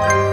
Bye.